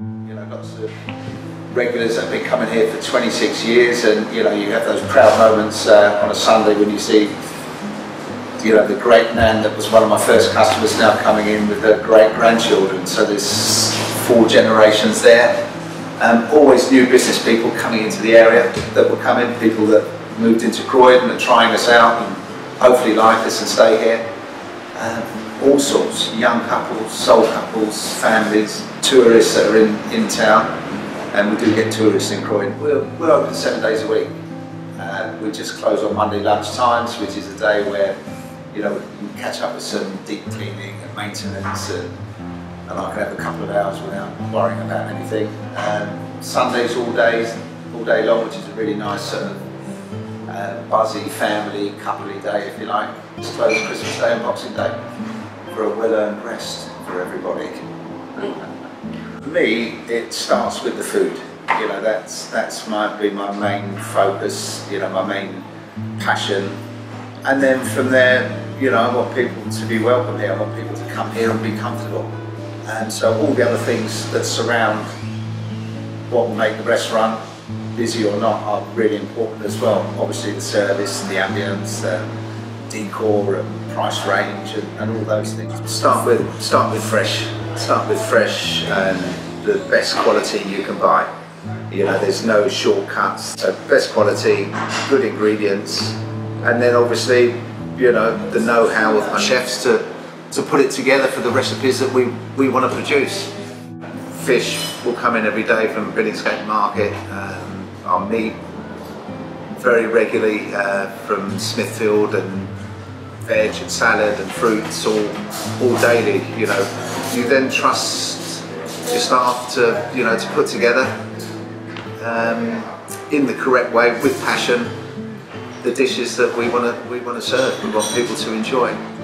You know, lots of regulars that have been coming here for 26 years, and you know, you have those proud moments uh, on a Sunday when you see, you know, the great nan that was one of my first customers now coming in with her great grandchildren. So there's four generations there. Um, always new business people coming into the area that will come in, people that moved into Croydon and trying us out and hopefully like us and stay here. Um, all sorts, young couples, soul couples, families, tourists that are in, in town, and we do get tourists in Croydon. We're, we're open seven days a week. Uh, we just close on Monday lunch times, which is a day where you know we catch up with some deep cleaning and maintenance, and, and I can have a couple of hours without worrying about anything. Um, Sundays all days, all day long, which is a really nice sort of uh, buzzy family coupley day, if you like. It's closed Christmas Day and Boxing Day for a well-earned rest for everybody. For me, it starts with the food. You know, that's that's my be my main focus. You know, my main passion, and then from there, you know, I want people to be welcome here. I want people to come here and be comfortable. And so all the other things that surround what will make the restaurant busy or not are really important as well. Obviously, the service, and the ambience, the decor, and price range, and, and all those things. Start with start with fresh. Start with fresh and the best quality you can buy. You know, there's no shortcuts. So best quality, good ingredients, and then obviously, you know, the know-how of our chefs to to put it together for the recipes that we we want to produce. Fish will come in every day from Billingsgate Market. Um, our meat very regularly uh, from Smithfield and veg and salad and fruits all all daily. You know, you then trust your staff to you know to put together um, in the correct way with passion the dishes that we want to we want to serve. We want people to enjoy.